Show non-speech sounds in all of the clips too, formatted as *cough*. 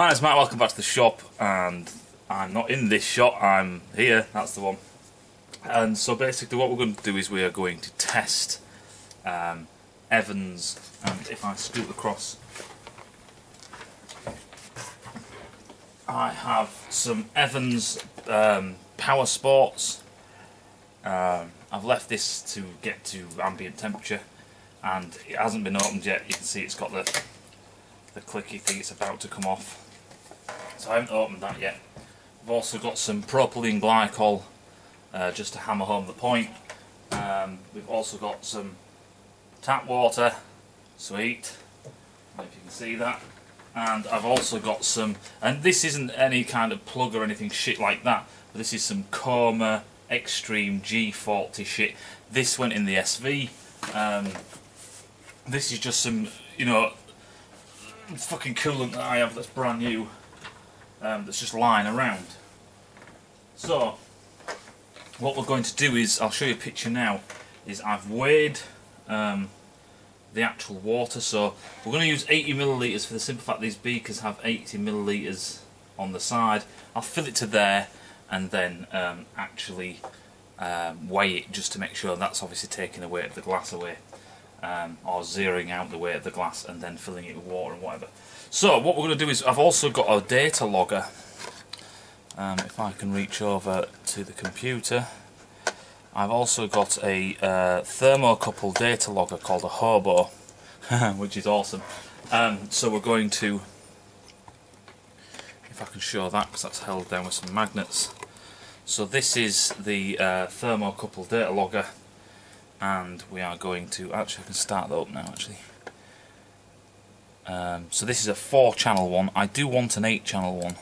My name's Matt, welcome back to the shop, and I'm not in this shop, I'm here, that's the one. And so basically what we're going to do is we are going to test um, Evans, and if I scoot across, I have some Evans um, Power Sports. Um, I've left this to get to ambient temperature, and it hasn't been opened yet, you can see it's got the the clicky thing, it's about to come off. I haven't opened that yet. I've also got some propylene glycol uh, just to hammer home the point. Um, we've also got some tap water, sweet, if you can see that. And I've also got some, and this isn't any kind of plug or anything shit like that, but this is some Comma Xstream G40 shit. This went in the SV. Um, this is just some, you know, fucking coolant that I have that's brand new um, that's just lying around. So, what we're going to do is, I'll show you a picture now, is I've weighed um, the actual water. So, we're going to use 80 millilitres for the simple fact these beakers have 80 millilitres on the side. I'll fill it to there and then um, actually um, weigh it just to make sure that's obviously taking the weight of the glass away um, or zeroing out the weight of the glass and then filling it with water and whatever. So what we're going to do is I've also got a data logger. Um, if I can reach over to the computer. I've also got a uh, thermocouple data logger called a Hobo, *laughs* which is awesome. Um, so we're going to, if I can show that, because that's held down with some magnets. So this is the uh, thermocouple data logger and we are going to actually I can start that up now actually um, so this is a 4 channel one. I do want an 8 channel one.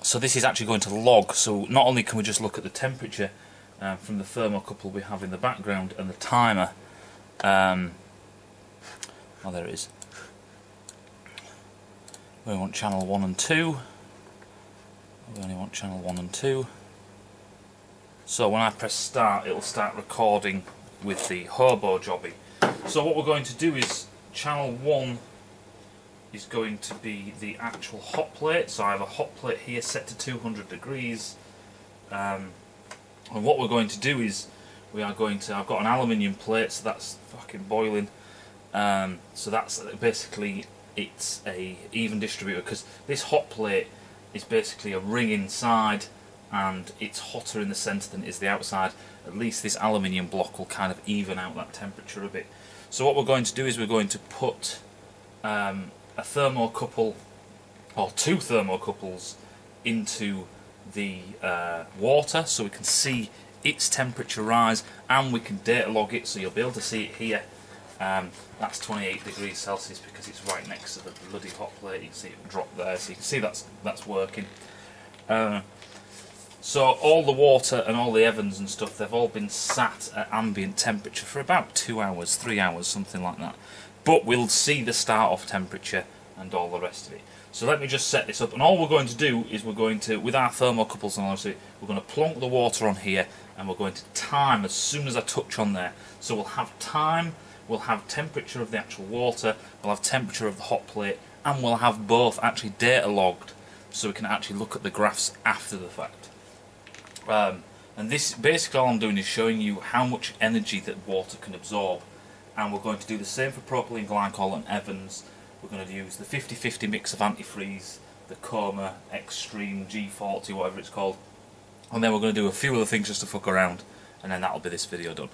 So this is actually going to log. So not only can we just look at the temperature um, from the thermocouple we have in the background and the timer um, oh there it is. We want channel 1 and 2 we only want channel 1 and 2 so when I press start, it'll start recording with the Hobo Jobby. So what we're going to do is channel 1 is going to be the actual hot plate. So I have a hot plate here set to 200 degrees. Um, and what we're going to do is we are going to, I've got an aluminium plate, so that's fucking boiling. Um, so that's basically, it's a even distributor because this hot plate is basically a ring inside and it's hotter in the centre than it is the outside, at least this aluminium block will kind of even out that temperature a bit. So what we're going to do is we're going to put um, a thermocouple, or two thermocouples, into the uh, water so we can see its temperature rise and we can data log it so you'll be able to see it here. Um, that's 28 degrees Celsius because it's right next to the bloody hot plate. You can see it drop there, so you can see that's that's working. Uh, so all the water and all the Evans and stuff, they've all been sat at ambient temperature for about two hours, three hours, something like that. But we'll see the start off temperature and all the rest of it. So let me just set this up, and all we're going to do is we're going to, with our thermocouples and we're going to plonk the water on here, and we're going to time as soon as I touch on there. So we'll have time, we'll have temperature of the actual water, we'll have temperature of the hot plate, and we'll have both actually data logged, so we can actually look at the graphs after the fact. Um, and this basically all I'm doing is showing you how much energy that water can absorb. And we're going to do the same for propylene glycol and Evans. We're going to use the 50-50 mix of antifreeze, the Comma Xstream G40, whatever it's called. And then we're going to do a few other things just to fuck around. And then that'll be this video done.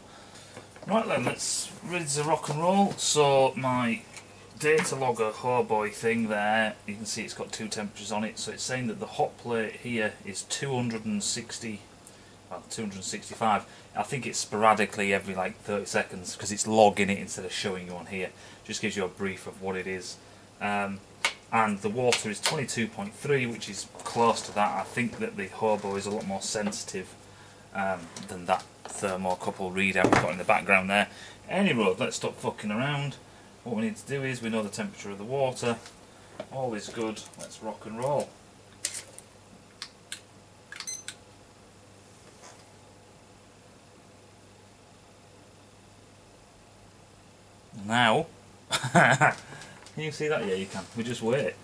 Right then, let's ready to rock and roll. So my data logger hobo thing there, you can see it's got two temperatures on it, so it's saying that the hot plate here is 260, well 265. I think it's sporadically every like 30 seconds because it's logging it instead of showing you on here. Just gives you a brief of what it is. Um, and the water is 22.3 which is close to that. I think that the hobo is a lot more sensitive um, than that thermocouple readout we've got in the background there. Anyway, let's stop fucking around. What we need to do is we know the temperature of the water. All is good. Let's rock and roll. Now, *laughs* can you see that? Yeah, you can. We just wait.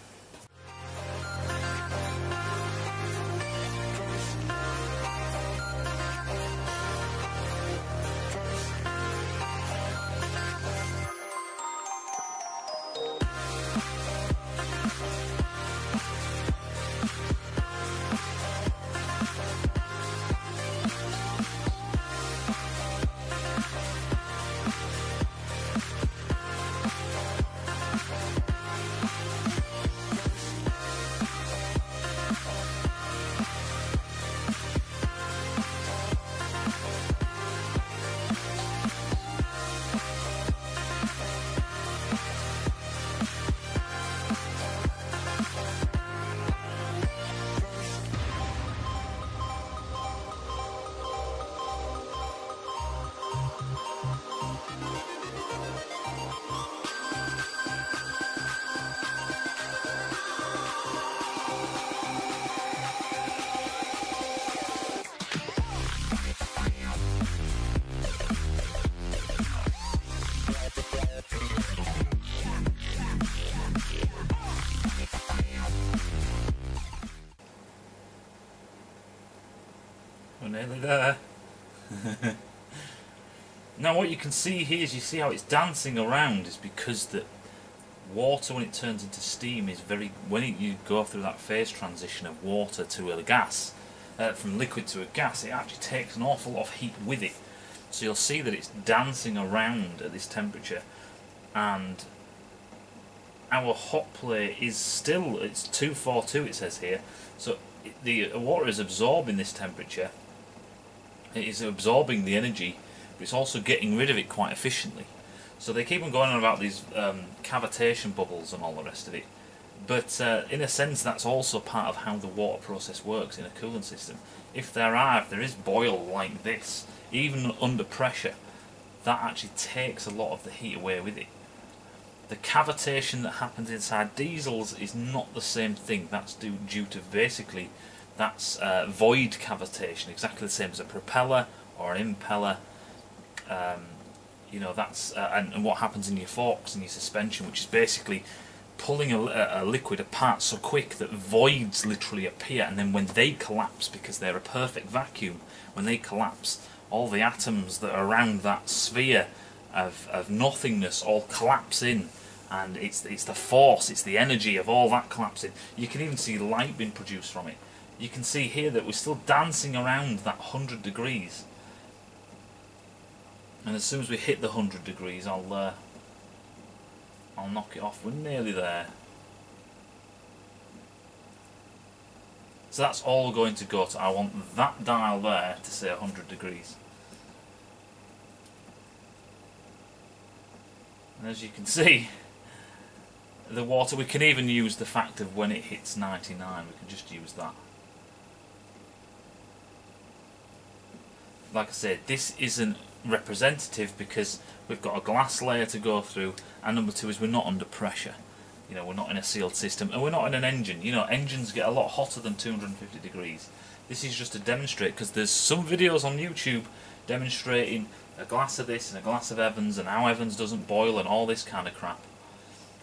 There. *laughs* now what you can see here is you see how it's dancing around is because the water when it turns into steam is very when it, you go through that phase transition of water to a gas uh, from liquid to a gas it actually takes an awful lot of heat with it so you'll see that it's dancing around at this temperature and our hot plate is still it's 242 it says here so the water is absorbing this temperature it is absorbing the energy but it's also getting rid of it quite efficiently. So they keep on going on about these um, cavitation bubbles and all the rest of it. But uh, in a sense that's also part of how the water process works in a cooling system. If there are if there is boil like this even under pressure that actually takes a lot of the heat away with it. The cavitation that happens inside diesels is not the same thing. That's due, due to basically that's uh, void cavitation, exactly the same as a propeller or an impeller. Um, you know that's uh, and, and, what happens in your forks and your suspension, which is basically pulling a, a, liquid apart so quick that voids literally appear, and then when they collapse, because they're a perfect vacuum, when they collapse, all the atoms that are around that sphere of, of nothingness all collapse in and it's it's the force, it's the energy of all that collapsing. You can even see light being produced from it. You can see here that we're still dancing around that 100 degrees. And as soon as we hit the 100 degrees, I'll uh, I'll knock it off. We're nearly there. So that's all going to go to. I want that dial there to say 100 degrees. And as you can see, the water, we can even use the fact of when it hits 99, we can just use that. Like I said, this isn't representative because we've got a glass layer to go through and number two is we're not under pressure. You know, we're not in a sealed system and we're not in an engine. You know, engines get a lot hotter than 250 degrees. This is just to demonstrate because there's some videos on YouTube demonstrating a glass of this and a glass of Evans and how Evans doesn't boil and all this kind of crap.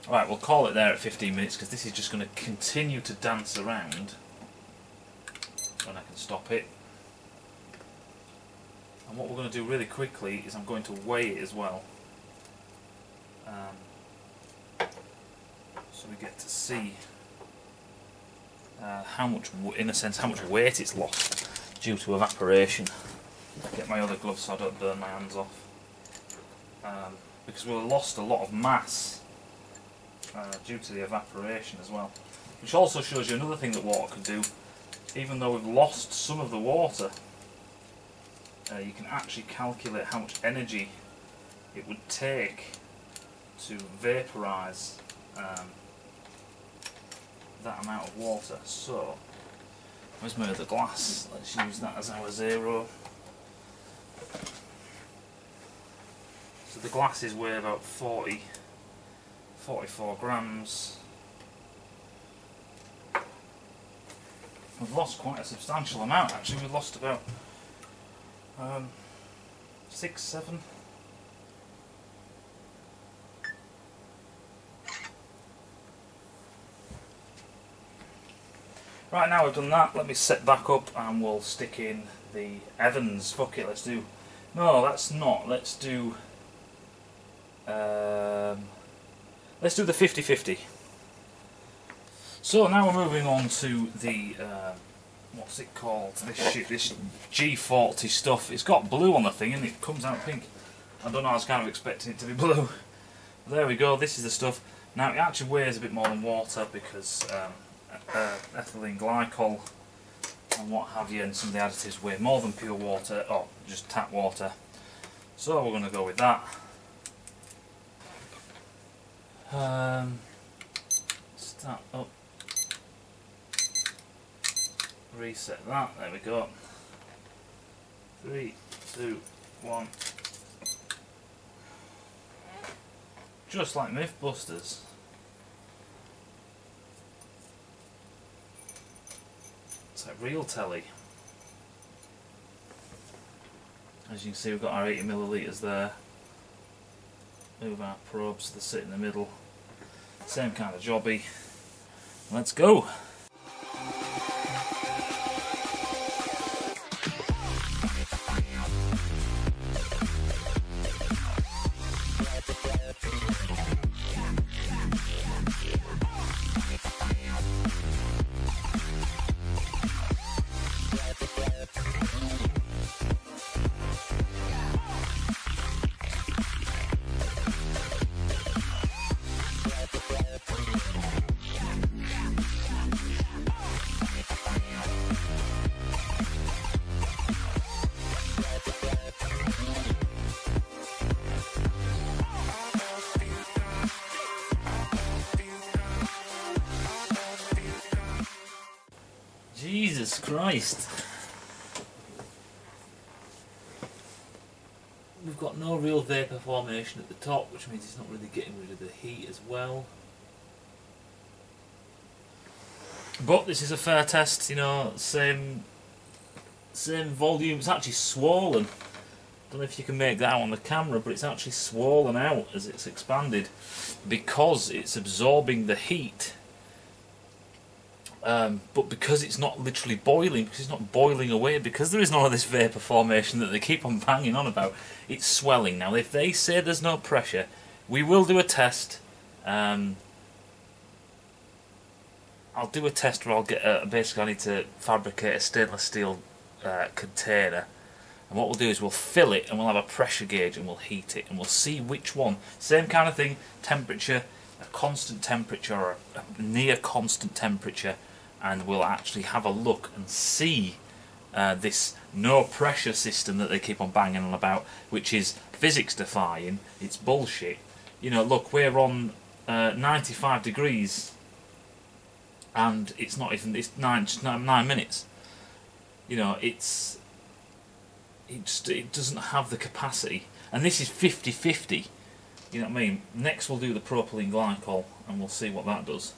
alright we'll call it there at 15 minutes because this is just going to continue to dance around and I can stop it. And what we're going to do really quickly is I'm going to weigh it as well. Um, so we get to see uh, how much, in a sense, how much weight it's lost due to evaporation. Get my other gloves so I don't burn my hands off. Um, because we've lost a lot of mass uh, due to the evaporation as well. Which also shows you another thing that water can do. Even though we've lost some of the water, uh, you can actually calculate how much energy it would take to vaporise um, that amount of water. So, where's my other glass? Let's use that as our zero. So the glasses weigh about 40 44 grams. We've lost quite a substantial amount actually, we've lost about um, six, seven. Right now we've done that, let me set back up and we'll stick in the Evans. Fuck it, let's do. No, that's not. Let's do. Um, Let's do the 50-50. So now we're moving on to the, uh, what's it called, this shit, this G40 stuff. It's got blue on the thing and it comes out pink. I don't know, I was kind of expecting it to be *laughs* blue. There we go, this is the stuff. Now it actually weighs a bit more than water because um, uh, ethylene glycol and what have you and some of the additives weigh more than pure water or just tap water. So we're going to go with that. Um, start up. Reset that. There we go. Three, two, one. Just like Mythbusters. It's like real telly. As you can see we've got our 80 millilitres there. Move our probes to sit in the middle. Same kind of jobby. Let's go. Formation at the top, which means it's not really getting rid of the heat as well. But this is a fair test, you know, same same volume. It's actually swollen. Don't know if you can make that on the camera, but it's actually swollen out as it's expanded because it's absorbing the heat. Um, but because it's not literally boiling, because it's not boiling away, because there is none of this vapour formation that they keep on banging on about, it's swelling. Now, if they say there's no pressure, we will do a test. Um, I'll do a test where I'll get a, basically I need to fabricate a stainless steel uh, container and what we'll do is we'll fill it and we'll have a pressure gauge and we'll heat it and we'll see which one same kind of thing temperature a constant temperature or a near constant temperature and we'll actually have a look and see uh, this no pressure system that they keep on banging on about which is physics defying. It's bullshit. You know look we're on uh, 95 degrees and it's not even it's nine nine minutes. You know it's it just it doesn't have the capacity. And this is 50-50 you know what I mean? Next we'll do the propylene glycol and we'll see what that does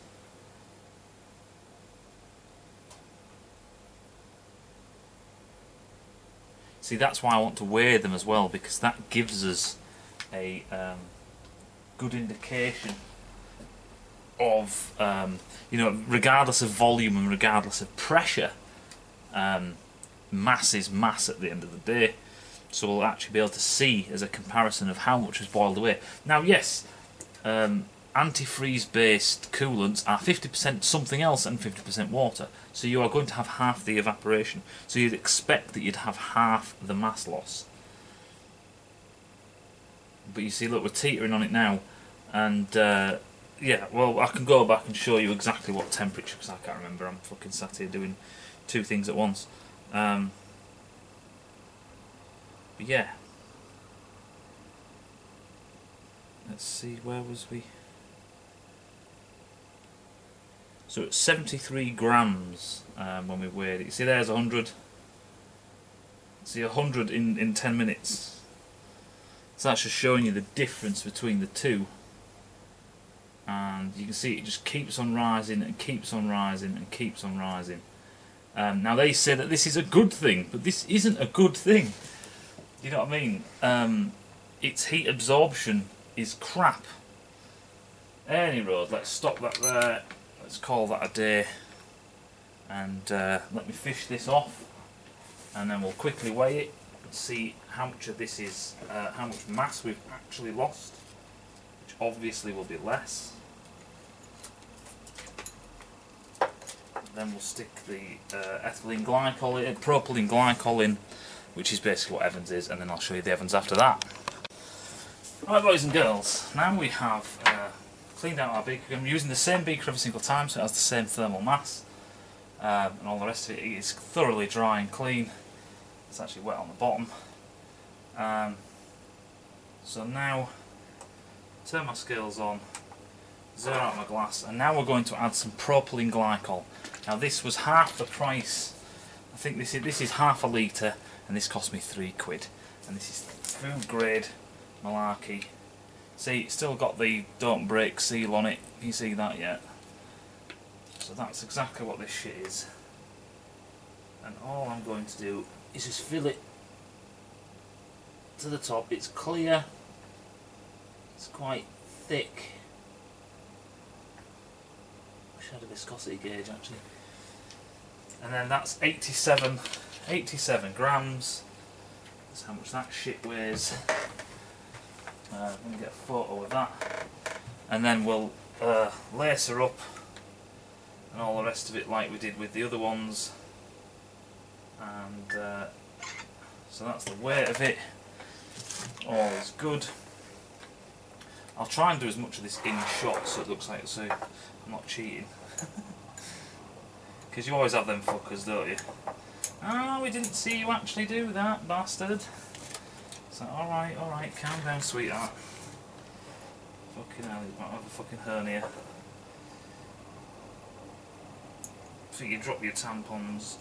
see that's why I want to weigh them as well because that gives us a um, good indication of um, you know regardless of volume and regardless of pressure um, mass is mass at the end of the day. So we'll actually be able to see as a comparison of how much has boiled away. Now yes um, antifreeze based coolants are 50% something else and 50% water so you are going to have half the evaporation so you'd expect that you'd have half the mass loss but you see look we're teetering on it now and uh, yeah, well, I can go back and show you exactly what temperature, because I can't remember. I'm fucking sat here doing two things at once. Um, but yeah. Let's see, where was we? So it's 73 grams um, when we weighed it. You see there's 100. See 100 in, in 10 minutes. So that's just showing you the difference between the two and you can see it just keeps on rising and keeps on rising and keeps on rising. Um, now they say that this is a good thing, but this isn't a good thing. You know what I mean? Um, its heat absorption is crap. Any road, let's stop that there. Let's call that a day. And uh, let me fish this off. And then we'll quickly weigh it and see how much of this is, uh, how much mass we've actually lost. Which obviously will be less. then we'll stick the uh, ethylene glycol in, propylene glycol in, which is basically what Evans is, and then I'll show you the Evans after that. Right boys and girls, now we have uh, cleaned out our beaker. I'm using the same beaker every single time so it has the same thermal mass um, and all the rest of it is thoroughly dry and clean. It's actually wet on the bottom. Um, so now, turn my scales on, zero out my glass, and now we're going to add some propylene glycol. Now this was half the price. I think this is this is half a litre and this cost me three quid. And this is food grade malarkey. See, still got the don't break seal on it. Can you see that yet? So that's exactly what this shit is. And all I'm going to do is just fill it to the top. It's clear. It's quite thick. I had a viscosity gauge actually and then that's 87 87 grams that's how much that shit weighs uh, let me get a photo of that. And then we'll uh, lace her up and all the rest of it like we did with the other ones. And uh, so that's the weight of it. All is good. I'll try and do as much of this in shot so it looks like so I'm not cheating. *laughs* Because you always have them fuckers, don't you? Ah, oh, we didn't see you actually do that, bastard. So, alright, alright, calm down, sweetheart. Fucking hell, you might have a fucking hernia. think you drop your tampons.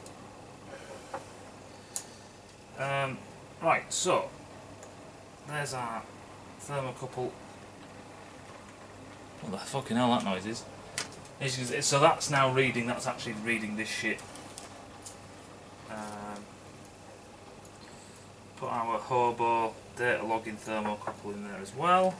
Um, right, so there's our thermocouple. What the fucking hell that noise is? So that's now reading, that's actually reading this shit. Um, put our Hobo data logging thermocouple in there as well.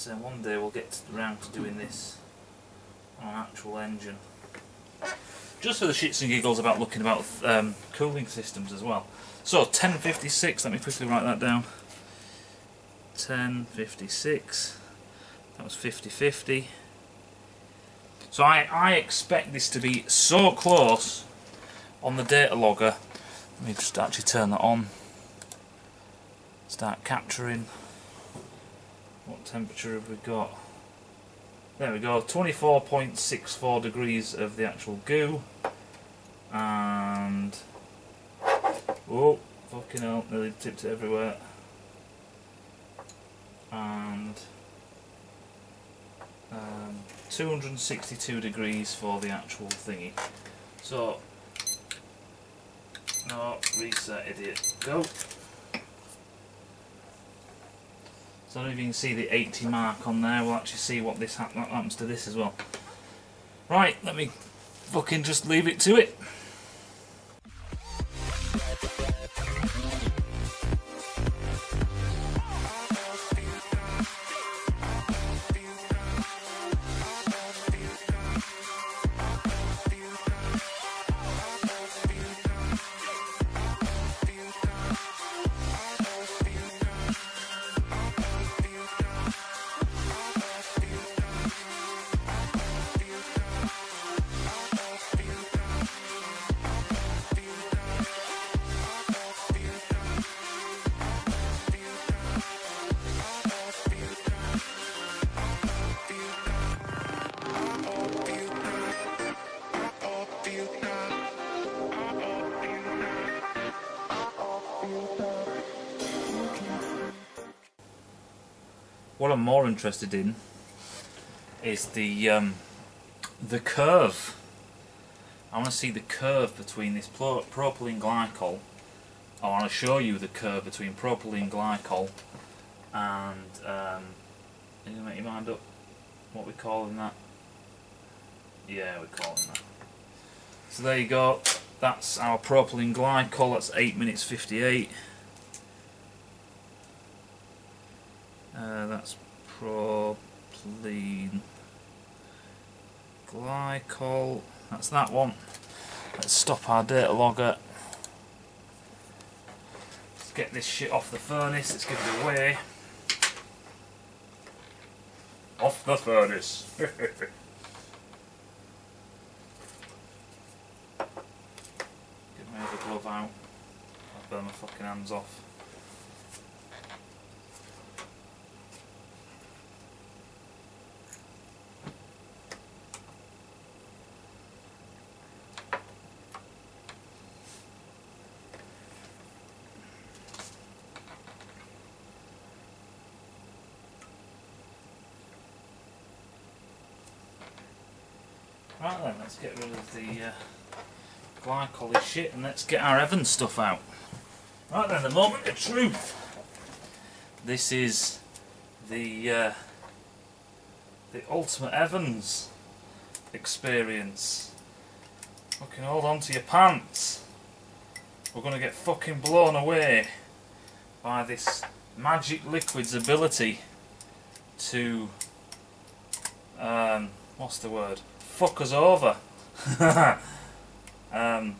So one day we'll get around to doing this on an actual engine. Just for the shits and giggles about looking about um, cooling systems as well. So 1056, let me quickly write that down. 1056, that was 50-50. So I, I expect this to be so close on the data logger. Let me just actually turn that on. Start capturing. What temperature have we got? There we go, 24.64 degrees of the actual goo. And... Oh, fucking hell, nearly tipped it everywhere. And... Um, 262 degrees for the actual thingy. So, no, reset idiot, go. So I don't know if you can see the 80 mark on there, we'll actually see what this ha what happens to this as well. Right, let me fucking just leave it to it. Interested in is the um, the curve. I want to see the curve between this propylene glycol. I want to show you the curve between propylene glycol and um, you make your mind up what we calling that? Yeah, we're calling that. So there you go. That's our propylene glycol. That's 8 minutes 58. Uh, that's propylene glycol. That's that one. Let's stop our data logger. Let's get this shit off the furnace. Let's give it away. Off the furnace. *laughs* Get my other glove out. I'll burn my fucking hands off. Right then, let's get rid of the uh, glycol shit and let's get our Evans stuff out. Right then, the moment of truth. This is the uh, the ultimate Evans experience. Fucking hold on to your pants. We're going to get fucking blown away by this magic liquid's ability to um, what's the word? Fuck us over. *laughs* um,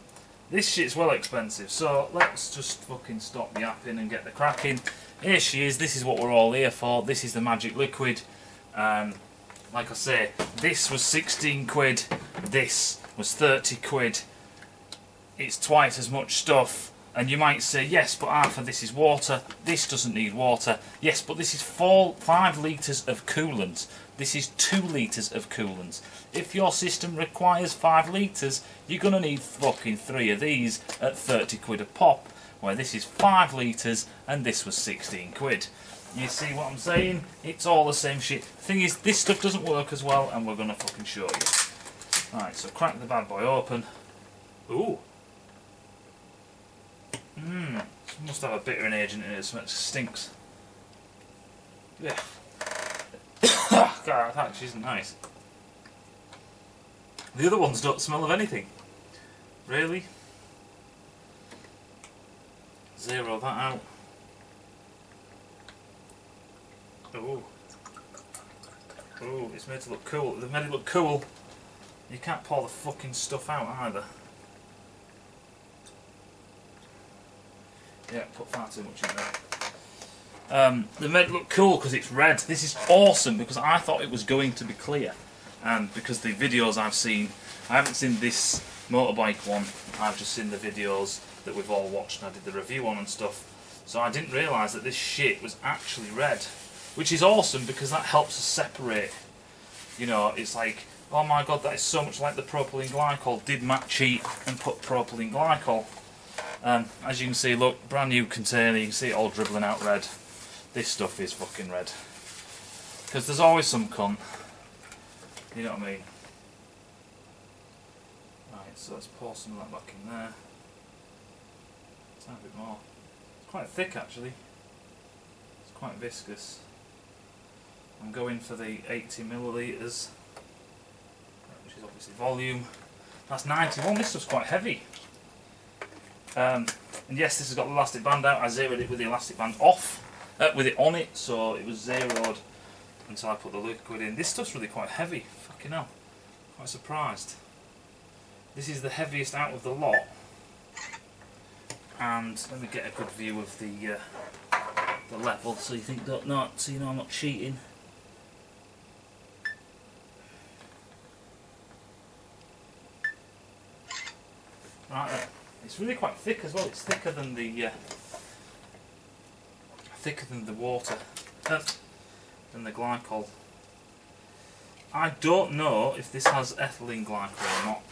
this shit's well expensive, so let's just fucking stop yapping and get the cracking. Here she is, this is what we're all here for, this is the magic liquid. Um, like I say, this was 16 quid, this was 30 quid. It's twice as much stuff, and you might say, yes, but Arthur, this is water, this doesn't need water. Yes, but this is four, 5 litres of coolant. This is 2 litres of coolant. If your system requires 5 litres, you're going to need fucking 3 of these at 30 quid a pop. where this is 5 litres and this was 16 quid. You see what I'm saying? It's all the same shit. Thing is, this stuff doesn't work as well and we're going to fucking show you. Right, so crack the bad boy open. Ooh. Mmm, must have a bittering agent in it, so it stinks. Yeah. Ah, God, that actually isn't nice. The other ones don't smell of anything. Really? Zero that out. Oh. Oh, it's made to look cool. They've made it look cool. You can't pour the fucking stuff out either. Yeah, put far too much in there. Um, they made it look cool because it's red. This is awesome because I thought it was going to be clear. And because the videos I've seen, I haven't seen this motorbike one, I've just seen the videos that we've all watched and I did the review on and stuff. So I didn't realise that this shit was actually red. Which is awesome because that helps us separate. You know, it's like, oh my god, that is so much like the propylene glycol. Did Matt cheat and put propylene glycol? Um, as you can see, look, brand new container, you can see it all dribbling out red. This stuff is fucking red. Because there's always some cunt. You know what I mean? Right, so let's pour some of that back in there. a bit more. It's quite thick actually. It's quite viscous. I'm going for the 80 millilitres, which is obviously volume. That's 91, this stuff's quite heavy. Um, and yes, this has got the elastic band out. I zeroed it with the elastic band off, uh, with it on it, so it was zeroed until I put the liquid in. This stuff's really quite heavy. Fucking hell. Quite surprised. This is the heaviest out of the lot. And let me get a good view of the uh, the level so you think don't not so you know I'm not cheating. Right then. It's really quite thick as well. It's thicker than the uh, thicker than the water, uh, than the glycol. I don't know if this has ethylene glycol or not.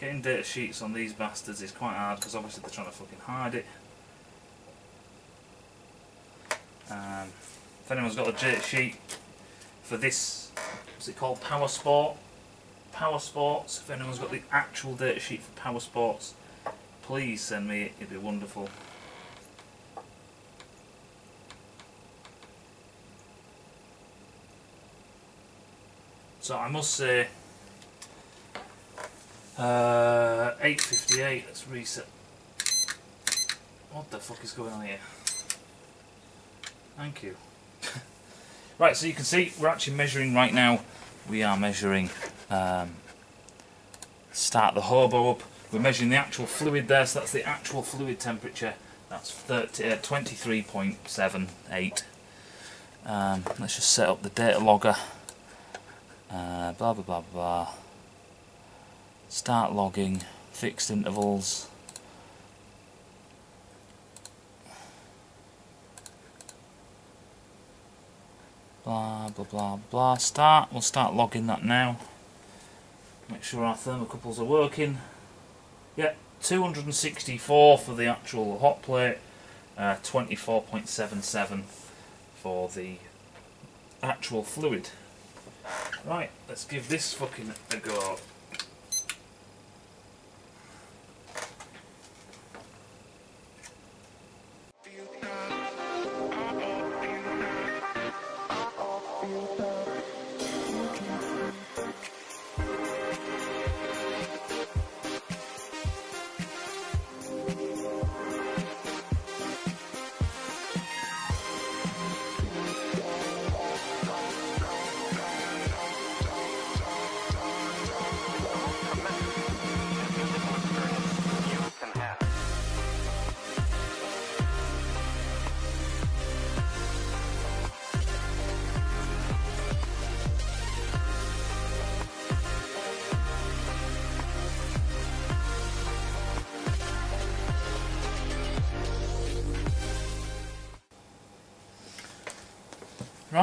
Getting data sheets on these bastards is quite hard because obviously they're trying to fucking hide it. Um, if anyone's got a data sheet for this, what's it called, Power Sport, Power Sports, if anyone's got the actual data sheet for Power Sports, please send me it, it'd be wonderful. So I must say, uh, 8.58, let's reset. What the fuck is going on here? Thank you. *laughs* right, so you can see we're actually measuring right now. We are measuring um, start the hobo up. We're measuring the actual fluid there, so that's the actual fluid temperature. That's 30, uh, 23.78. Um, let's just set up the data logger. Uh, blah blah blah blah. Start logging, fixed intervals. Blah blah blah blah. Start. We'll start logging that now. Make sure our thermocouples are working. Yeah, 264 for the actual hot plate, uh, 24.77 for the actual fluid. Right, let's give this fucking a go.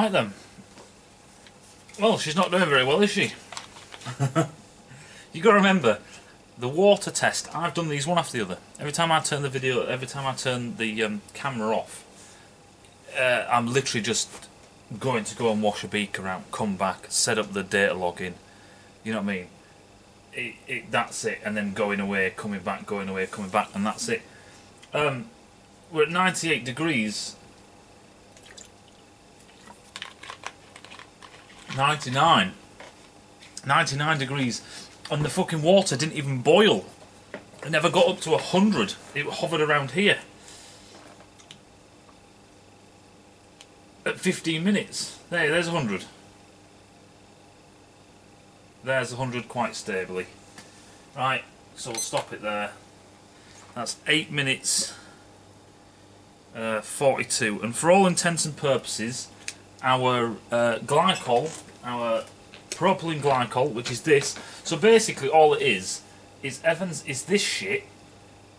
Right then. Well, she's not doing very well, is she? *laughs* you got to remember, the water test, I've done these one after the other. Every time I turn the video, every time I turn the um, camera off, uh, I'm literally just going to go and wash a beaker out, come back, set up the data login. You know what I mean? It, it, that's it, and then going away, coming back, going away, coming back, and that's it. Um, we're at 98 degrees. 99. 99 degrees and the fucking water didn't even boil. It never got up to 100. It hovered around here. At 15 minutes. There, there's 100. There's 100 quite stably. Right, so we'll stop it there. That's 8 minutes uh, 42. And for all intents and purposes, our uh, glycol, our propylene glycol, which is this. So basically, all it is is Evans is this shit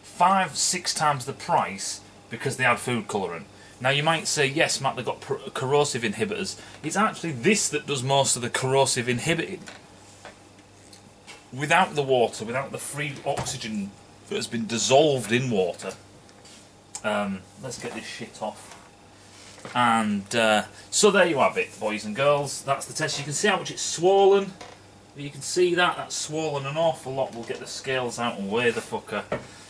five, six times the price because they add food colorant. Now you might say, yes, Matt, they've got corrosive inhibitors. It's actually this that does most of the corrosive inhibiting. Without the water, without the free oxygen that has been dissolved in water. Um, let's get this shit off. And uh, so there you have it, boys and girls. That's the test. You can see how much it's swollen. You can see that, that's swollen an awful lot. We'll get the scales out and weigh the fucker.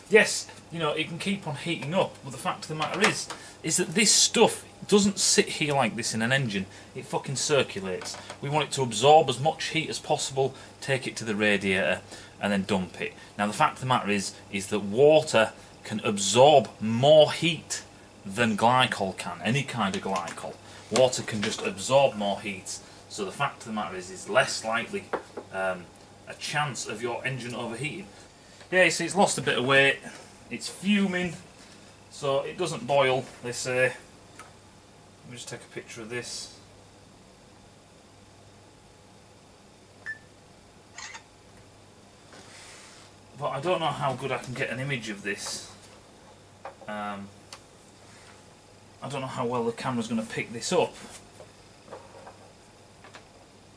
Yes, you know, it can keep on heating up, but the fact of the matter is, is that this stuff doesn't sit here like this in an engine. It fucking circulates. We want it to absorb as much heat as possible, take it to the radiator, and then dump it. Now the fact of the matter is, is that water can absorb more heat than glycol can, any kind of glycol. Water can just absorb more heat, so the fact of the matter is, is less likely um, a chance of your engine overheating. Yeah, see, it's lost a bit of weight, it's fuming, so it doesn't boil, they say. Let me just take a picture of this. But I don't know how good I can get an image of this. Um, I don't know how well the camera's going to pick this up.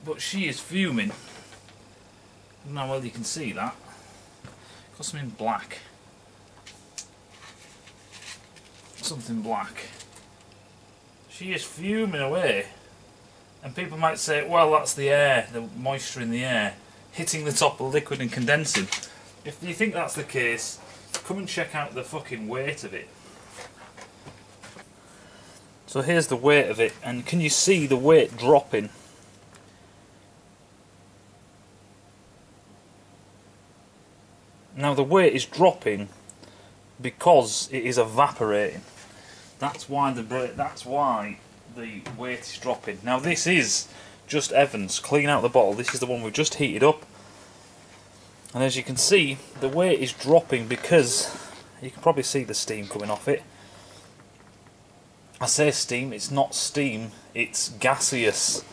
But she is fuming. I don't know how well you can see that. Got something black. Something black. She is fuming away. And people might say, well, that's the air, the moisture in the air, hitting the top of liquid and condensing. If you think that's the case, come and check out the fucking weight of it. So here's the weight of it, and can you see the weight dropping? Now the weight is dropping because it is evaporating. That's why the that's why the weight is dropping. Now this is just Evans. Clean out the bottle. This is the one we've just heated up. And as you can see, the weight is dropping because you can probably see the steam coming off it. I say steam, it's not steam, it's gaseous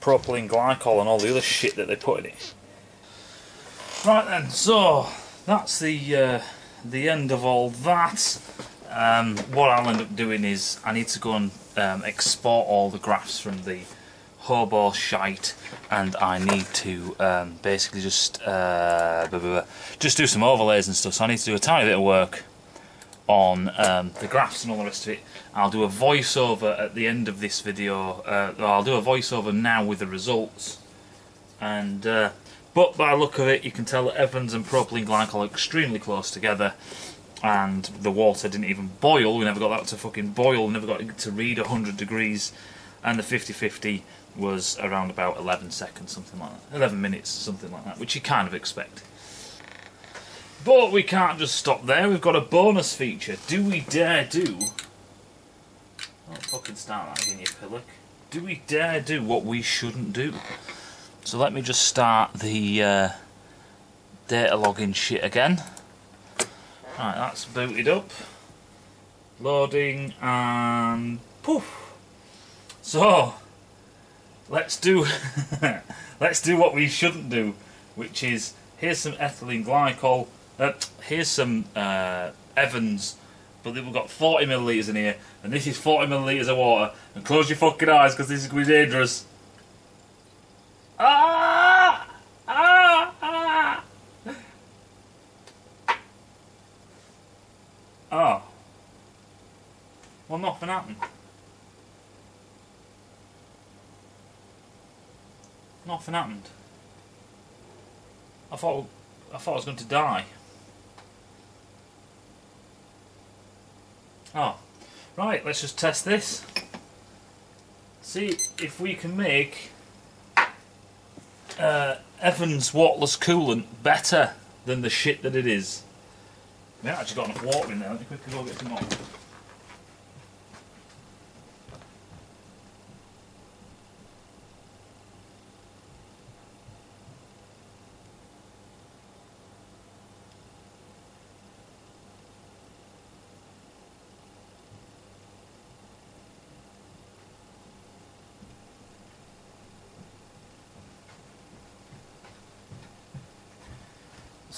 propylene glycol and all the other shit that they put in it. Right then, so that's the uh, the end of all that. Um, what I'll end up doing is I need to go and um, export all the graphs from the hobo shite and I need to um, basically just uh, blah, blah, blah, just do some overlays and stuff so I need to do a tiny bit of work on um, the graphs and all the rest of it. I'll do a voiceover at the end of this video. Uh, I'll do a voiceover now with the results. And uh, but by the look of it, you can tell that Evans and propylene glycol are extremely close together. And the water didn't even boil. We never got that to fucking boil. We never got it to read 100 degrees. And the 50-50 was around about 11 seconds, something like that. 11 minutes, something like that, which you kind of expect. But we can't just stop there, we've got a bonus feature. Do we dare do... Don't fucking start that again, you pillock. Do we dare do what we shouldn't do? So let me just start the uh, data logging shit again. Right, that's booted up. Loading and poof. So let's do *laughs* let's do what we shouldn't do, which is here's some ethylene glycol uh, here's some uh, Evans, but we've got 40 millilitres in here, and this is 40 millilitres of water. And close your fucking eyes, because this is going to be dangerous. Ah! Ah! Ah! Oh. Well, nothing happened. Nothing happened. I thought I thought I was going to die. Oh, right. Let's just test this. See if we can make uh, Evans waterless coolant better than the shit that it is. We actually got enough water in there. Let me quickly go get some more.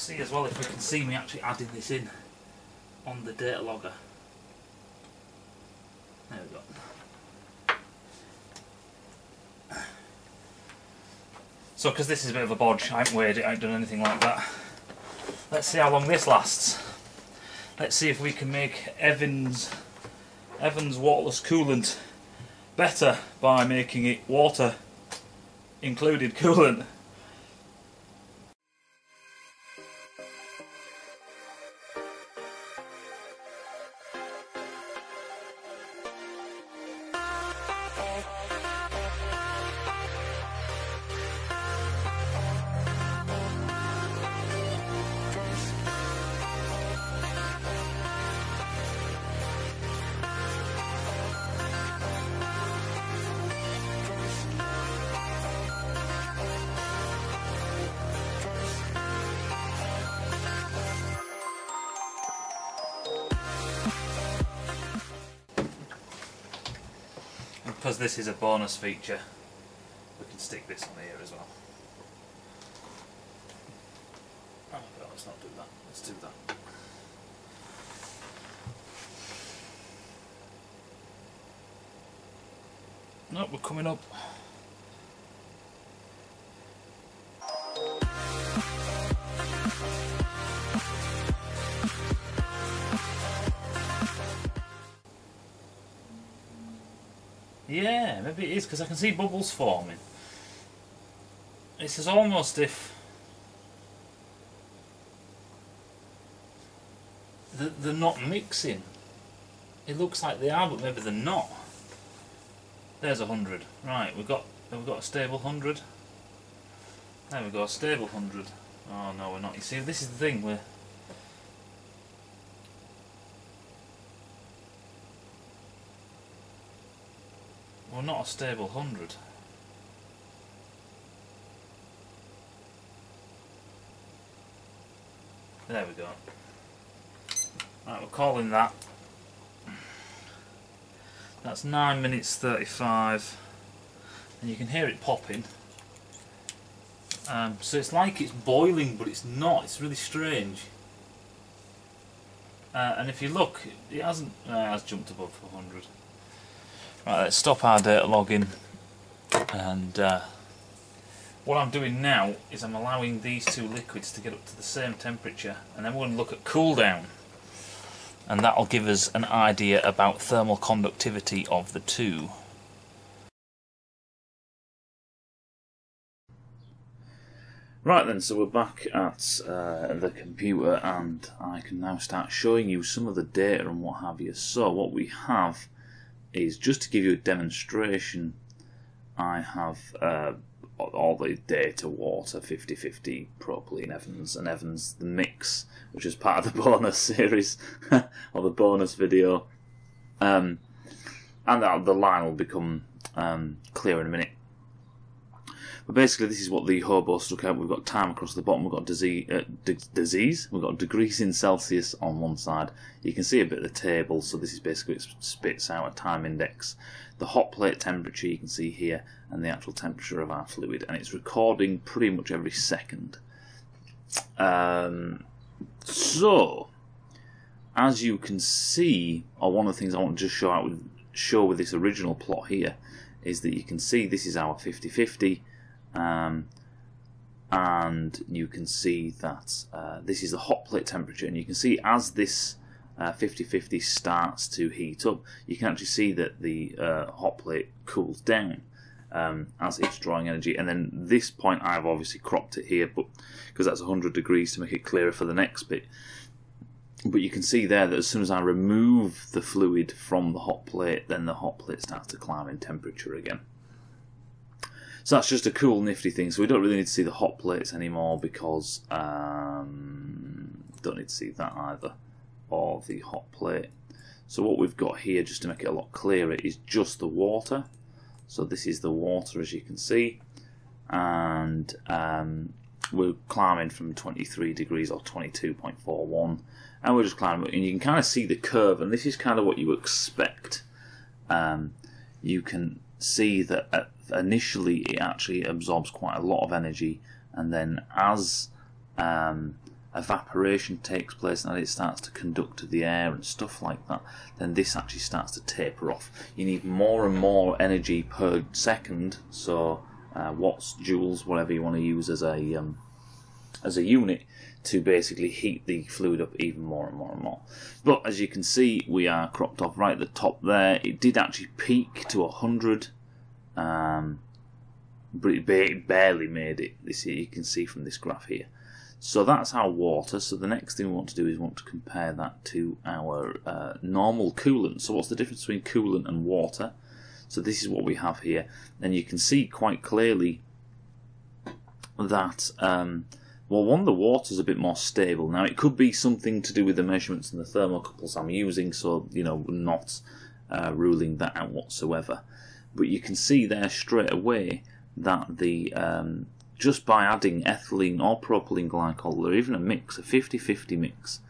See as well if we can see me actually adding this in on the data logger. There we go. So because this is a bit of a bodge, I haven't weighed it, I haven't done anything like that. Let's see how long this lasts. Let's see if we can make Evans Evans waterless coolant better by making it water included coolant. Because this is a bonus feature, we can stick this on here as well. Oh, no, let's not do that. Let's do that. Nope, we're coming up. Yeah, maybe it is because I can see bubbles forming. It's as almost if they're not mixing. It looks like they are, but maybe they're not. There's a hundred. Right, we've got we've got a stable hundred? There we go, a stable hundred. Oh no, we're not. You see, this is the thing. We're Well, not a stable 100. There we go. Right, we're calling that. That's 9 minutes 35. And you can hear it popping. Um, so it's like it's boiling, but it's not. It's really strange. Uh, and if you look, it hasn't. Uh, it has jumped above 100. Right, let's stop our data logging and uh, what I'm doing now is I'm allowing these two liquids to get up to the same temperature and then we're going to look at cool down and that'll give us an idea about thermal conductivity of the two. Right then, so we're back at uh, the computer and I can now start showing you some of the data and what have you. So what we have is just to give you a demonstration, I have uh, all the data water 50 50 propylene Evans and Evans the mix, which is part of the *laughs* bonus series *laughs* or the bonus video. Um, and that, the line will become um, clear in a minute. But basically, this is what the hobo stuck out. We've got time across the bottom. We've got disease, uh, disease. We've got degrees in Celsius on one side. You can see a bit of the table. So this is basically it spits out a time index. The hot plate temperature you can see here, and the actual temperature of our fluid, and it's recording pretty much every second. Um, so, as you can see, or one of the things I want to just show out with show with this original plot here is that you can see this is our 50-50 um, and you can see that uh, this is the hot plate temperature and you can see as this 50-50 starts to heat up, you can actually see that the uh, hot plate cools down um, as it's drawing energy. And then this point, I've obviously cropped it here, but because that's 100 degrees to make it clearer for the next bit. But you can see there that as soon as I remove the fluid from the hot plate, then the hot plate starts to climb in temperature again. So that's just a cool, nifty thing. So we don't really need to see the hot plates anymore because um, don't need to see that either, or the hot plate. So what we've got here, just to make it a lot clearer, is just the water. So this is the water, as you can see, and um, we're climbing from 23 degrees or 22.41, and we're just climbing, and you can kind of see the curve, and this is kind of what you expect. Um, you can see that at initially it actually absorbs quite a lot of energy, and then as um, evaporation takes place and it starts to conduct to the air and stuff like that, then this actually starts to taper off. You need more and more energy per second, so uh, watts, joules, whatever you want to use as a um, as a unit to basically heat the fluid up even more and more and more. But as you can see, we are cropped off right at the top there. It did actually peak to 100 um, but it barely made it. This you can see from this graph here. So that's our water. So the next thing we want to do is want to compare that to our uh, normal coolant. So what's the difference between coolant and water? So this is what we have here, and you can see quite clearly that um, well, one the water is a bit more stable. Now it could be something to do with the measurements and the thermocouples I'm using, so you know not uh, ruling that out whatsoever but you can see there straight away that the um, just by adding ethylene or propylene glycol or even a mix, a 50-50 mix,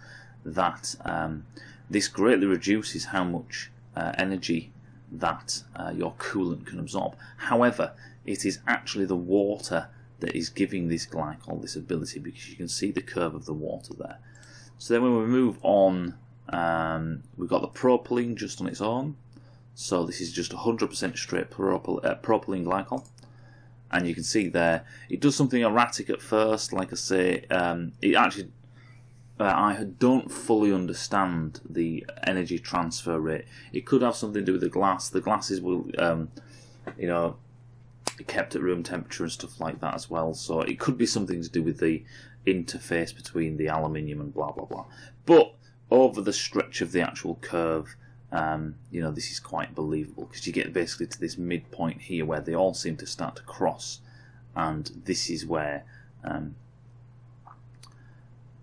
that um, this greatly reduces how much uh, energy that uh, your coolant can absorb. However, it is actually the water that is giving this glycol this ability because you can see the curve of the water there. So then when we move on, um, we've got the propylene just on its own. So this is just 100% straight propyl uh, propylene glycol. And you can see there, it does something erratic at first. Like I say, um, it actually, uh, I don't fully understand the energy transfer rate. It could have something to do with the glass. The glasses will, um, you know, kept at room temperature and stuff like that as well. So it could be something to do with the interface between the aluminium and blah blah blah. But over the stretch of the actual curve, um, you know, this is quite believable because you get basically to this midpoint here where they all seem to start to cross, and this is where um,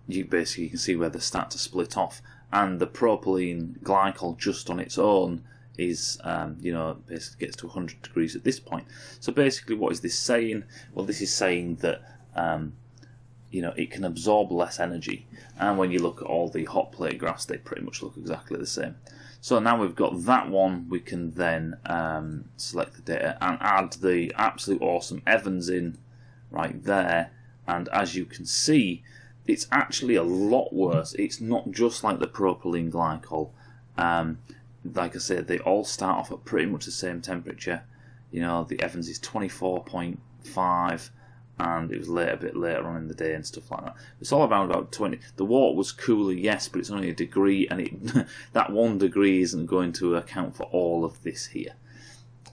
you basically can see where they start to split off, and the propylene glycol just on its own is um, you know basically gets to 100 degrees at this point. So basically, what is this saying? Well, this is saying that um, you know it can absorb less energy, and when you look at all the hot plate graphs, they pretty much look exactly the same. So now we've got that one, we can then um, select the data and add the absolute awesome Evans in right there. And as you can see, it's actually a lot worse. It's not just like the propylene glycol. Um, like I said, they all start off at pretty much the same temperature. You know, the Evans is 24.5 and it was late a bit later on in the day and stuff like that. It's all around about twenty. The water was cooler, yes, but it's only a degree, and it *laughs* that one degree isn't going to account for all of this here.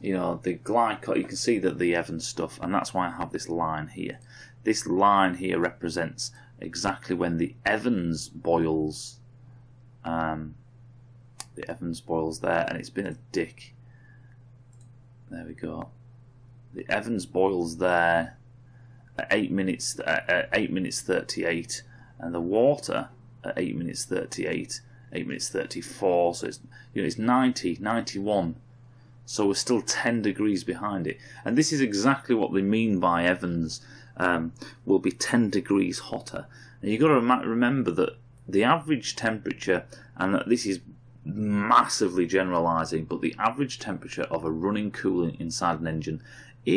You know, the glycol. You can see that the Evans stuff, and that's why I have this line here. This line here represents exactly when the Evans boils. Um, the Evans boils there, and it's been a dick. There we go. The Evans boils there at eight minutes at eight minutes thirty eight, and the water at eight minutes thirty eight, eight minutes thirty four. So it's you know it's 90, 91. So we're still ten degrees behind it, and this is exactly what they mean by Evans um, will be ten degrees hotter. And you've got to remember that the average temperature, and this is massively generalizing, but the average temperature of a running coolant inside an engine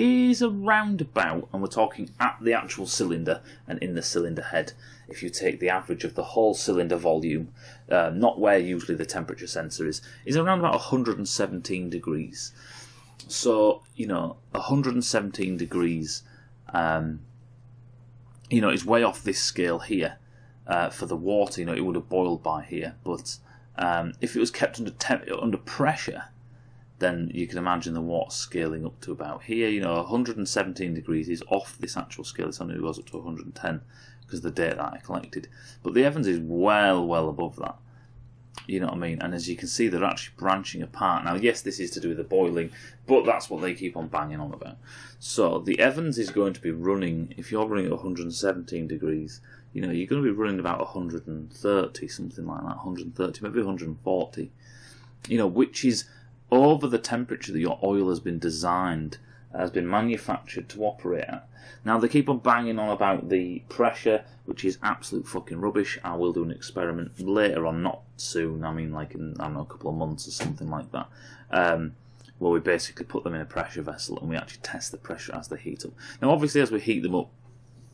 is around about, and we're talking at the actual cylinder and in the cylinder head. If you take the average of the whole cylinder volume, uh, not where usually the temperature sensor is, is around about 117 degrees. So, you know, 117 degrees, um, you know, is way off this scale here. Uh, for the water, you know, it would have boiled by here, but Um, if it was kept under under pressure, then you can imagine the water scaling up to about here. You know, 117 degrees is off this actual scale. It only goes up to 110 because the data that I collected. But the Evans is well, well above that. You know what I mean? And as you can see, they're actually branching apart. Now, yes, this is to do with the boiling, but that's what they keep on banging on about. So the Evans is going to be running, if you're running at 117 degrees, you know, you're going to be running about 130, something like that, 130, maybe 140. You know, which is over the temperature that your oil has been designed, has been manufactured to operate at. Now they keep on banging on about the pressure, which is absolute fucking rubbish. I will do an experiment later on, not soon. I mean, like in I don't know a couple of months or something like that, um, where we basically put them in a pressure vessel and we actually test the pressure as they heat up. Now, obviously, as we heat them up,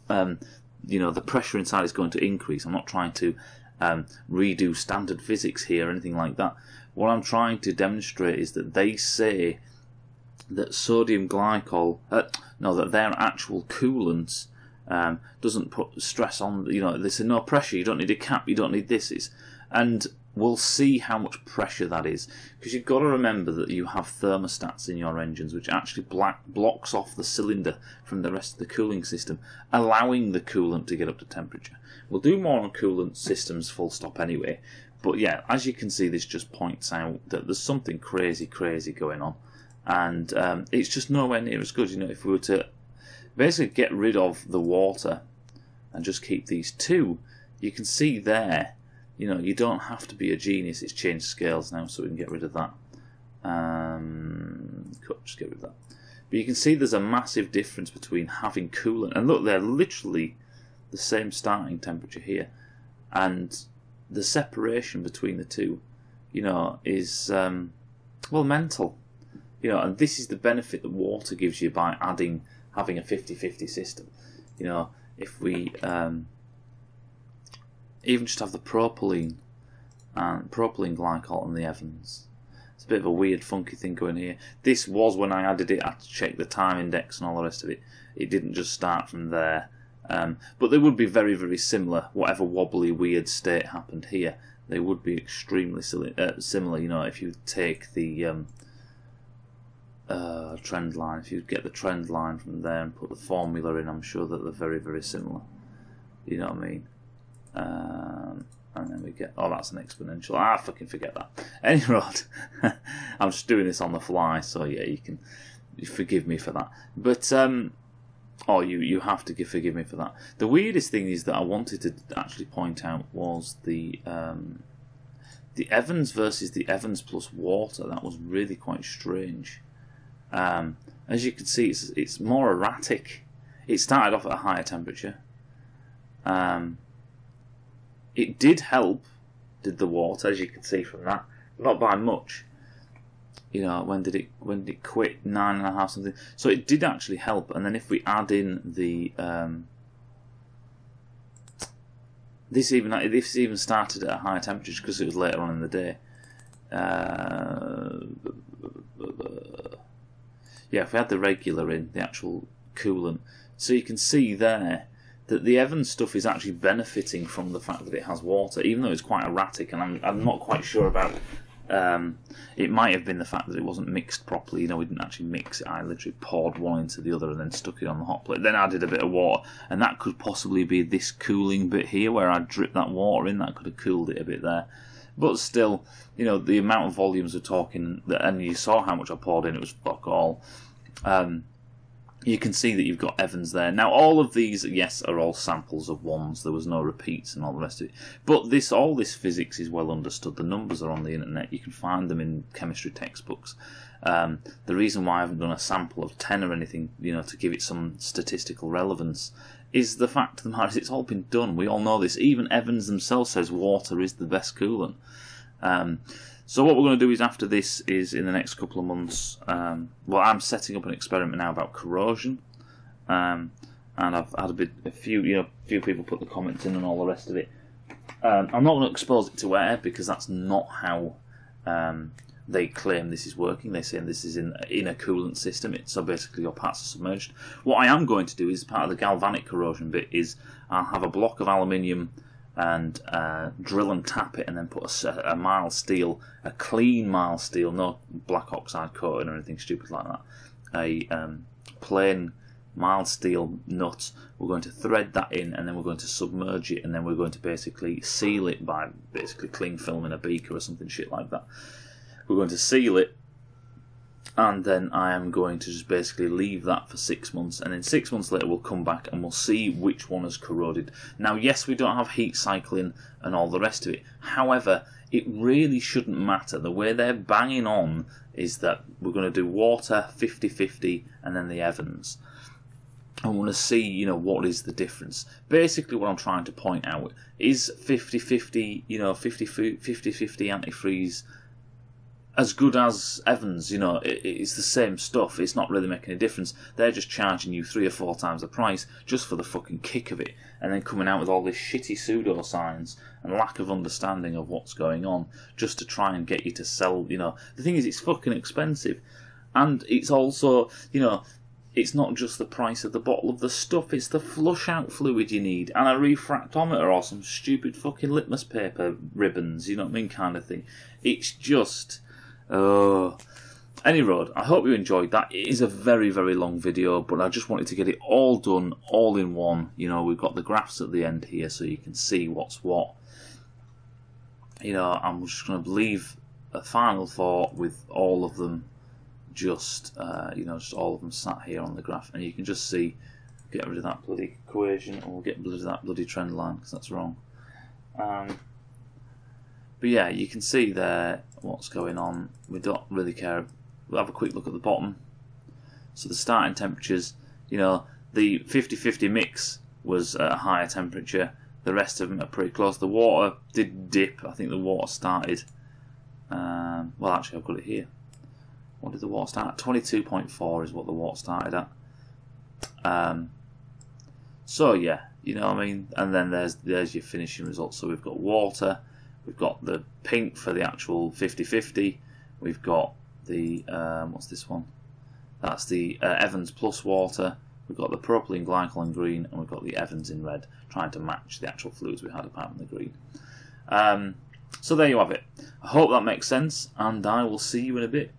um, you know the pressure inside is going to increase. I'm not trying to um, redo standard physics here or anything like that. What I'm trying to demonstrate is that they say that sodium glycol, uh, no, that their actual coolant um, doesn't put stress on. You know, they say no pressure. You don't need a cap. You don't need this. It's, and we'll see how much pressure that is because you've got to remember that you have thermostats in your engines which actually black, blocks off the cylinder from the rest of the cooling system allowing the coolant to get up to temperature we'll do more on coolant systems full stop anyway but yeah as you can see this just points out that there's something crazy crazy going on and um, it's just nowhere near as good you know if we were to basically get rid of the water and just keep these two you can see there you know, you don't have to be a genius. It's changed scales now, so we can get rid of that. Um, just get rid of that. But you can see there's a massive difference between having coolant and look, they're literally the same starting temperature here, and the separation between the two, you know, is um, well mental. You know, and this is the benefit that water gives you by adding having a 50-50 system. You know, if we um, even just have the propylene and propylene glycol and the Evans. It's a bit of a weird, funky thing going here. This was when I added it. I had to check the time index and all the rest of it. It didn't just start from there. Um, but they would be very, very similar. Whatever wobbly, weird state happened here, they would be extremely uh, similar. You know, if you take the um, uh, trend line, if you get the trend line from there and put the formula in, I'm sure that they're very, very similar. You know what I mean? Um, and then we get, oh, that's an exponential. Ah, fucking forget that. *laughs* Anyway, *laughs* I'm just doing this on the fly, so yeah, you can forgive me for that. But, um, oh, you, you have to give, forgive me for that. The weirdest thing is that I wanted to actually point out was the, um, the Evans versus the Evans plus water. That was really quite strange. Um, as you can see, it's, it's more erratic. It started off at a higher temperature. Um, it did help, did the water, as you can see from that, not by much. You know, when did it when did it quit? Nine and a half something. So it did actually help. And then if we add in the um, this even this even started at a higher temperature because it was later on in the day. Uh, yeah, if we had the regular in the actual coolant, so you can see there that the Evans stuff is actually benefiting from the fact that it has water, even though it's quite erratic, and I'm, I'm not quite sure about. Um, it might have been the fact that it wasn't mixed properly. You know, we didn't actually mix it. I literally poured one into the other and then stuck it on the hot plate. Then added a bit of water, and that could possibly be this cooling bit here where I dripped that water in. That could have cooled it a bit there. But still, you know, the amount of volumes we're talking, and you saw how much I poured in. It was fuck all. Um, you can see that you've got Evans there. Now, all of these, yes, are all samples of ones. There was no repeats and all the rest of it. But this, all this physics is well understood. The numbers are on the internet. You can find them in chemistry textbooks. Um, the reason why I haven't done a sample of 10 or anything, you know, to give it some statistical relevance, is the fact *laughs* of the matter is it's all been done. We all know this. Even Evans themselves says water is the best coolant. Um, so what we're going to do is after this is in the next couple of months. Um, well, I'm setting up an experiment now about corrosion, um, and I've had a bit, a few, you know, few people put the comments in and all the rest of it. Um, I'm not going to expose it to air because that's not how um, they claim this is working. They say this is in in a coolant system. It, so basically, your parts are submerged. What I am going to do is part of the galvanic corrosion bit is I'll have a block of aluminium and uh, drill and tap it, and then put a mild steel, a clean mild steel, no black oxide coating or anything stupid like that. A um, plain mild steel nut. We're going to thread that in, and then we're going to submerge it, and then we're going to basically seal it by basically cling film in a beaker or something shit like that. We're going to seal it and then I am going to just basically leave that for six months, and then six months later we'll come back and we'll see which one has corroded. Now, yes, we don't have heat cycling and all the rest of it. However, it really shouldn't matter. The way they're banging on is that we're going to do water 50-50 and then the Evans. I want to see, you know, what is the difference. Basically, what I'm trying to point out is 50-50, you know, 50-50 antifreeze as good as Evans. You know, it, it's the same stuff. It's not really making a difference. They're just charging you three or four times the price just for the fucking kick of it, and then coming out with all this shitty pseudoscience and lack of understanding of what's going on, just to try and get you to sell. You know, the thing is, it's fucking expensive, and it's also, you know. It's not just the price of the bottle of the stuff, it's the flush out fluid you need and a refractometer or some stupid fucking litmus paper ribbons, you know what I mean, kind of thing. It's just Oh. Any road, I hope you enjoyed that. It is a very, very long video, but I just wanted to get it all done, all in one. You know, we've got the graphs at the end here so you can see what's what. You know, I'm just going to leave a final thought with all of them just, uh, you know, just all of them sat here on the graph, and you can just see, get rid of that bloody equation, and we'll get rid of that bloody trend line, because that's wrong. Um, but yeah, you can see there what's going on. We don't really care. We'll have a quick look at the bottom. So the starting temperatures, you know, the 50-50 mix was at a higher temperature. The rest of them are pretty close. The water did dip. I think the water started. Um, well, actually, I've got it here. What did the water start at? 22.4 is what the water started at. Um, so yeah, you know what I mean. And then there's there's your finishing results. So we've got water. We've got the pink for the actual 50-50. We've got the um, what's this one? That's the uh, Evans plus water. We've got the propylene glycol in green, and we've got the Evans in red, trying to match the actual fluids we had apart from the green. Um, so there you have it. I hope that makes sense, and I will see you in a bit.